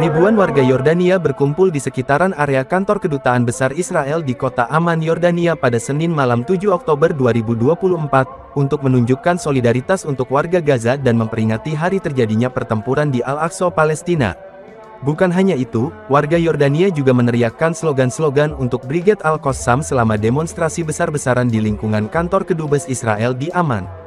Ribuan warga Yordania berkumpul di sekitaran area kantor kedutaan besar Israel di kota Amman, Yordania pada Senin malam 7 Oktober 2024, untuk menunjukkan solidaritas untuk warga Gaza dan memperingati hari terjadinya pertempuran di Al-Aqsa, Palestina. Bukan hanya itu, warga Yordania juga meneriakkan slogan-slogan untuk Brigade Al-Qassam selama demonstrasi besar-besaran di lingkungan kantor kedubes Israel di Amman.